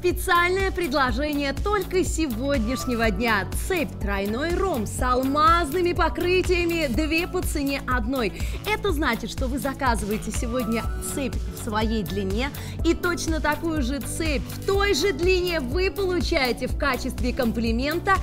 Специальное предложение только сегодняшнего дня. Цепь тройной ром с алмазными покрытиями, две по цене одной. Это значит, что вы заказываете сегодня цепь в своей длине и точно такую же цепь в той же длине вы получаете в качестве комплимента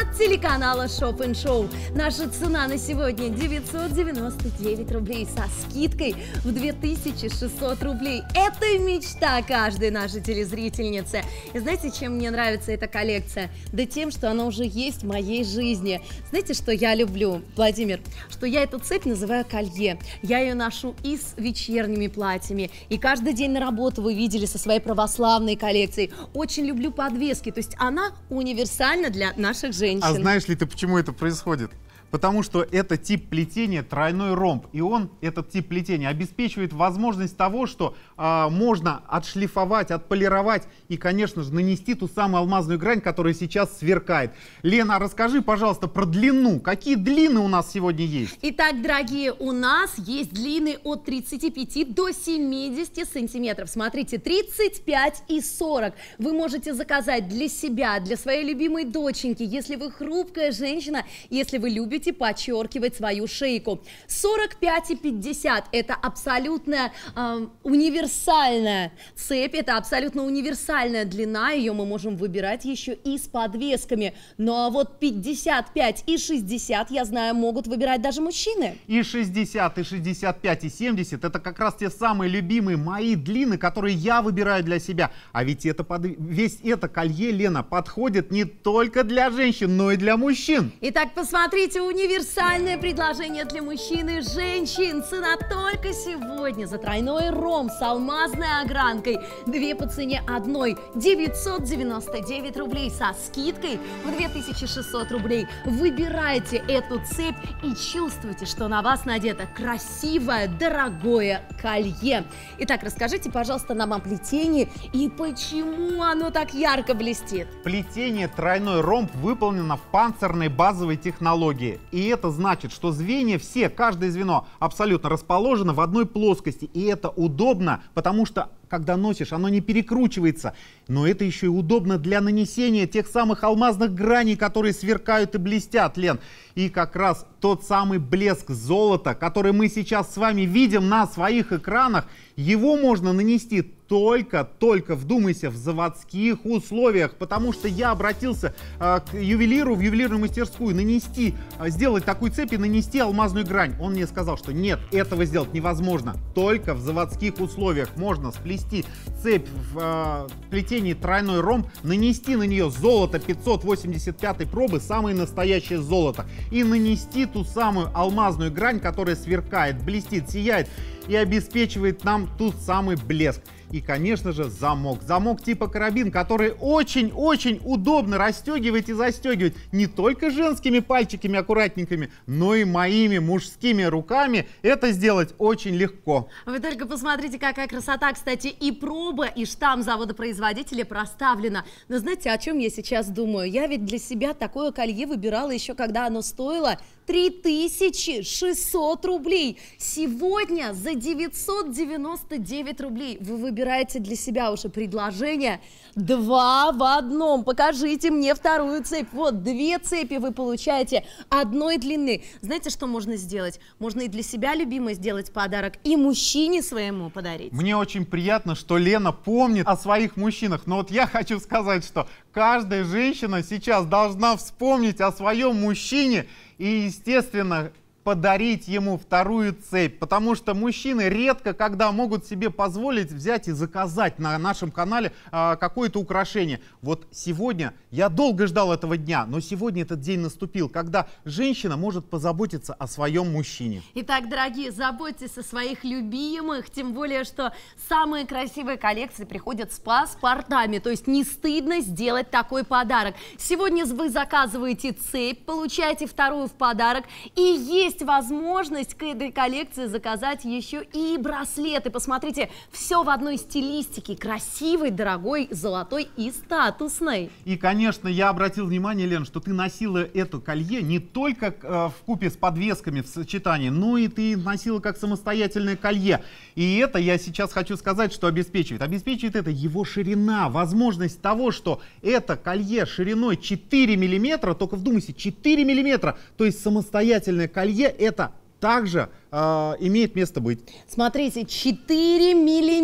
от телеканала Shop Show. Наша цена на сегодня 999 рублей со скидкой в 2600 рублей. Это мечта каждой нашей телезрительницы. И знаете, чем мне нравится эта коллекция? Да тем, что она уже есть в моей жизни. Знаете, что я люблю, Владимир? Что я эту цепь называю колье. Я ее ношу и с вечерними платьями, и каждый день на работу вы видели со своей православной коллекцией. Очень люблю подвески, то есть она универсальна для наших женщин. А знаешь ли ты, почему это происходит? Потому что это тип плетения тройной ромб. И он, этот тип плетения, обеспечивает возможность того, что э, можно отшлифовать, отполировать и, конечно же, нанести ту самую алмазную грань, которая сейчас сверкает. Лена, расскажи, пожалуйста, про длину. Какие длины у нас сегодня есть? Итак, дорогие, у нас есть длины от 35 до 70 сантиметров. Смотрите, 35 и 40. Вы можете заказать для себя, для своей любимой доченьки, если вы хрупкая женщина, если вы любите любите подчеркивать свою шейку. 45 и 50 это абсолютно э, универсальная цепь, это абсолютно универсальная длина, ее мы можем выбирать еще и с подвесками. Ну а вот 55 и 60, я знаю, могут выбирать даже мужчины. И 60, и 65, и 70 это как раз те самые любимые мои длины, которые я выбираю для себя. А ведь это под... весь это колье, Лена, подходит не только для женщин, но и для мужчин. Итак, посмотрите, универсальное предложение для мужчин и женщин. Цена только сегодня за тройной ром с алмазной огранкой. Две по цене одной. 999 рублей со скидкой в 2600 рублей. Выбирайте эту цепь и чувствуйте, что на вас надето красивое, дорогое колье. Итак, расскажите, пожалуйста, нам о плетении и почему оно так ярко блестит. Плетение тройной ромб выполнено в панцирной базовой технологии. И это значит, что звенья все, каждое звено абсолютно расположено в одной плоскости. И это удобно, потому что когда носишь, оно не перекручивается. Но это еще и удобно для нанесения тех самых алмазных граней, которые сверкают и блестят, Лен. И как раз тот самый блеск золота, который мы сейчас с вами видим на своих экранах, его можно нанести только, только, вдумайся, в заводских условиях, потому что я обратился э, к ювелиру в ювелирную мастерскую нанести, э, сделать такую цепь и нанести алмазную грань. Он мне сказал, что нет, этого сделать невозможно, только в заводских условиях можно сплести цепь в э, плетении тройной ромб, нанести на нее золото 585 пробы, самое настоящее золото, и нанести ту самую алмазную грань, которая сверкает, блестит, сияет и обеспечивает нам тот самый блеск. И, конечно же, замок. Замок типа карабин, который очень-очень удобно расстегивать и застегивать не только женскими пальчиками аккуратненькими, но и моими мужскими руками. Это сделать очень легко. Вы только посмотрите, какая красота. Кстати, и проба, и штамм завода-производителя проставлена. Но знаете, о чем я сейчас думаю? Я ведь для себя такое колье выбирала еще, когда оно стоило 3600 рублей. Сегодня за 999 рублей вы выбираете для себя уже предложение два в одном. Покажите мне вторую цепь. Вот, две цепи вы получаете одной длины. Знаете, что можно сделать? Можно и для себя, любимой, сделать подарок, и мужчине своему подарить. Мне очень приятно, что Лена помнит о своих мужчинах. Но вот я хочу сказать, что каждая женщина сейчас должна вспомнить о своем мужчине и, естественно, подарить ему вторую цепь, потому что мужчины редко когда могут себе позволить взять и заказать на нашем канале а, какое-то украшение. Вот сегодня, я долго ждал этого дня, но сегодня этот день наступил, когда женщина может позаботиться о своем мужчине. Итак, дорогие, заботьтесь о своих любимых, тем более, что самые красивые коллекции приходят с паспортами, то есть не стыдно сделать такой подарок. Сегодня вы заказываете цепь, получаете вторую в подарок, и есть есть возможность к этой коллекции заказать еще и браслеты. Посмотрите, все в одной стилистике. Красивый, дорогой, золотой и статусной. И, конечно, я обратил внимание, Лен, что ты носила это колье не только э, в купе с подвесками в сочетании, но и ты носила как самостоятельное колье. И это я сейчас хочу сказать, что обеспечивает. Обеспечивает это его ширина, возможность того, что это колье шириной 4 миллиметра, только вдумайся, 4 миллиметра, то есть самостоятельное колье это также э, имеет место быть. Смотрите, 4 миллиметра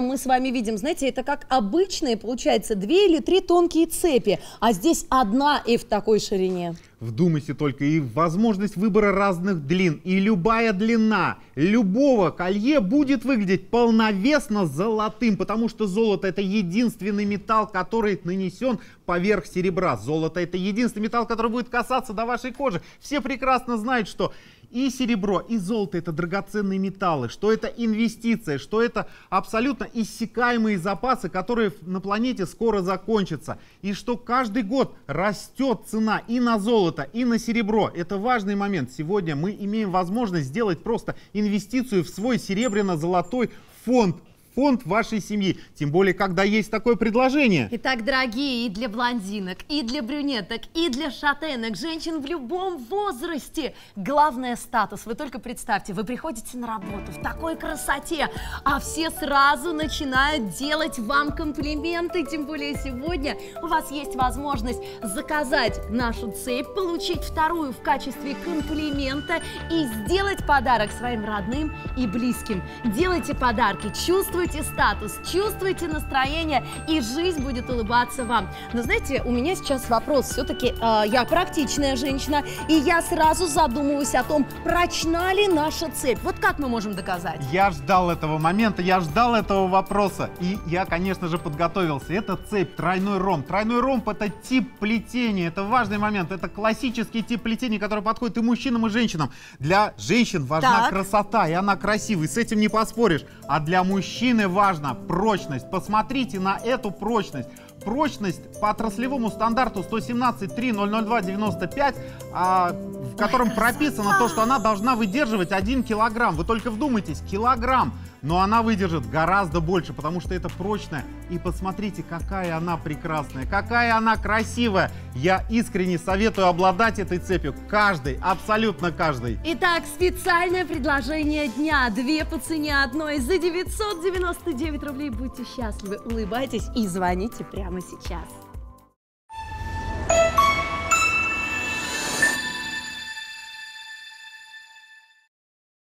мы с вами видим. Знаете, это как обычные, получается, 2 или 3 тонкие цепи, а здесь одна и в такой ширине. Вдумайся только, и возможность выбора разных длин, и любая длина любого колье будет выглядеть полновесно золотым, потому что золото это единственный металл, который нанесен поверх серебра. Золото это единственный металл, который будет касаться до вашей кожи. Все прекрасно знают, что и серебро, и золото это драгоценные металлы, что это инвестиция, что это абсолютно иссякаемые запасы, которые на планете скоро закончатся. И что каждый год растет цена и на золото, и на серебро. Это важный момент. Сегодня мы имеем возможность сделать просто инвестицию в свой серебряно-золотой фонд фонд вашей семьи. Тем более, когда есть такое предложение. Итак, дорогие, и для блондинок, и для брюнеток, и для шатенок, женщин в любом возрасте. Главное статус. Вы только представьте, вы приходите на работу в такой красоте, а все сразу начинают делать вам комплименты. Тем более сегодня у вас есть возможность заказать нашу цепь, получить вторую в качестве комплимента и сделать подарок своим родным и близким. Делайте подарки, чувствуйте чувствуйте статус, чувствуйте настроение, и жизнь будет улыбаться вам. Но знаете, у меня сейчас вопрос. Все-таки э, я практичная женщина, и я сразу задумываюсь о том, прочна ли наша цепь. Вот как мы можем доказать? Я ждал этого момента, я ждал этого вопроса. И я, конечно же, подготовился. Это цепь, тройной ромб. Тройной ромб это тип плетения, это важный момент. Это классический тип плетения, который подходит и мужчинам, и женщинам. Для женщин важна так. красота, и она красивая, с этим не поспоришь. А для мужчин мужчины важна прочность. Посмотрите на эту прочность. Прочность по отраслевому стандарту 117.3.002.95, а, в котором прописано то, что она должна выдерживать 1 килограмм. Вы только вдумайтесь, килограмм но она выдержит гораздо больше, потому что это прочная. И посмотрите, какая она прекрасная, какая она красивая. Я искренне советую обладать этой цепью каждый, абсолютно каждый. Итак, специальное предложение дня. Две по цене одной за 999 рублей. Будьте счастливы, улыбайтесь и звоните прямо сейчас.